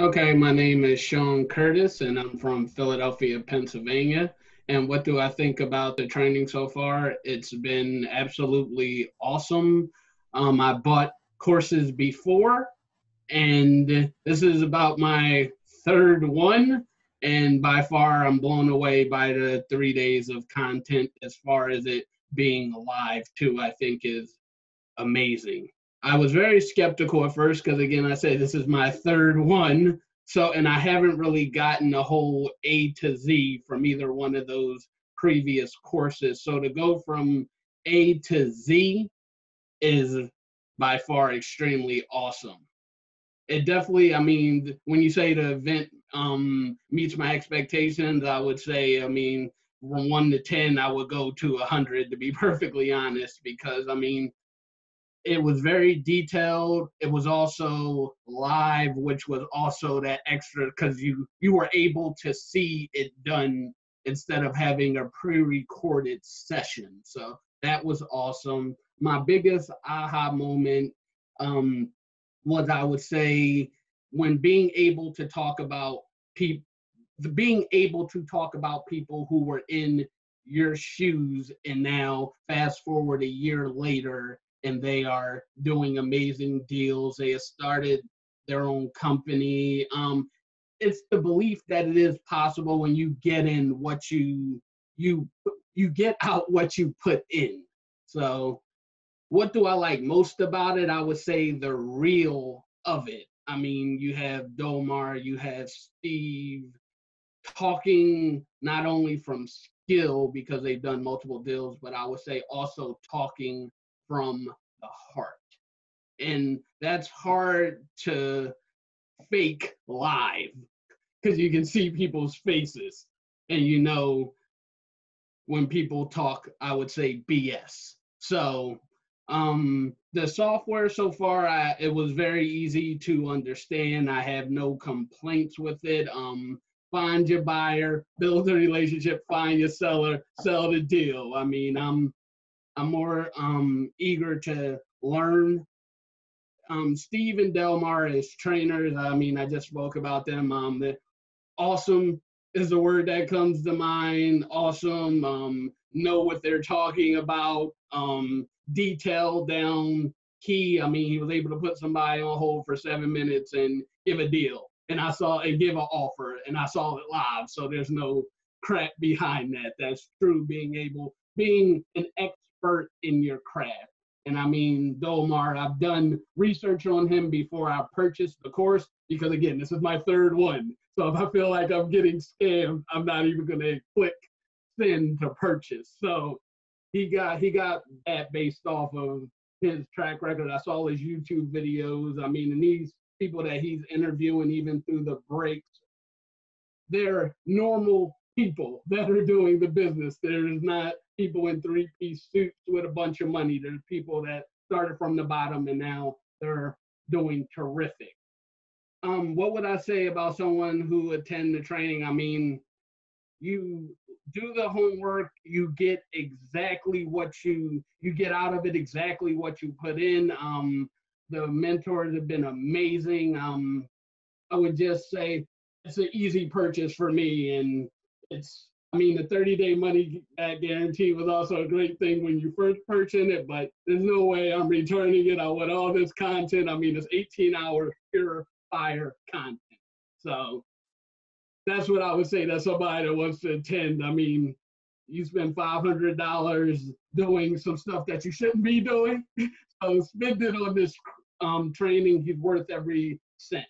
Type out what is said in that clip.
Okay, my name is Sean Curtis, and I'm from Philadelphia, Pennsylvania. And what do I think about the training so far? It's been absolutely awesome. Um, I bought courses before, and this is about my third one. And by far, I'm blown away by the three days of content as far as it being live, too, I think is amazing. I was very skeptical at first because, again, I say this is my third one. So, and I haven't really gotten a whole A to Z from either one of those previous courses. So, to go from A to Z is by far extremely awesome. It definitely, I mean, when you say the event um, meets my expectations, I would say, I mean, from one to 10, I would go to 100 to be perfectly honest, because I mean, it was very detailed. It was also live which was also that extra because you you were able to see it done instead of having a pre-recorded session. So that was awesome. My biggest aha moment um was i would say when being able to talk about people being able to talk about people who were in your shoes and now fast forward a year later and they are doing amazing deals. They have started their own company. Um, it's the belief that it is possible when you get in what you you you get out what you put in. So, what do I like most about it? I would say the real of it. I mean, you have Dolmar, you have Steve talking not only from skill because they've done multiple deals, but I would say also talking from the heart. And that's hard to fake live because you can see people's faces and you know when people talk, I would say BS. So um, the software so far, I, it was very easy to understand. I have no complaints with it. Um, find your buyer, build a relationship, find your seller, sell the deal. I mean, I'm I'm more um, eager to learn. Um, Steve and Dolmar as trainers, I mean, I just spoke about them. Um, awesome is the word that comes to mind. Awesome. Um, know what they're talking about. Um, detail down key. I mean, he was able to put somebody on hold for seven minutes and give a deal. And I saw and give an offer and I saw it live. So there's no crap behind that. That's true being able, being an expert expert in your craft. And I mean, Dolmar, I've done research on him before I purchased the course because, again, this is my third one. So if I feel like I'm getting scammed, I'm not even going to click send to purchase. So he got he got that based off of his track record. I saw his YouTube videos. I mean, and these people that he's interviewing, even through the breaks, they're normal people that are doing the business. There is not people in three piece suits with a bunch of money. There's people that started from the bottom and now they're doing terrific. Um, what would I say about someone who attend the training? I mean, you do the homework, you get exactly what you you get out of it, exactly what you put in. Um, the mentors have been amazing. Um, I would just say it's an easy purchase for me, and it's I mean, the 30 day money guarantee was also a great thing when you first purchased it, but there's no way I'm returning it. I want all this content. I mean, it's 18 hour pure fire content. So that's what I would say to somebody that wants to attend. I mean, you spend $500 doing some stuff that you shouldn't be doing. so spend it on this um, training. He's worth every cent.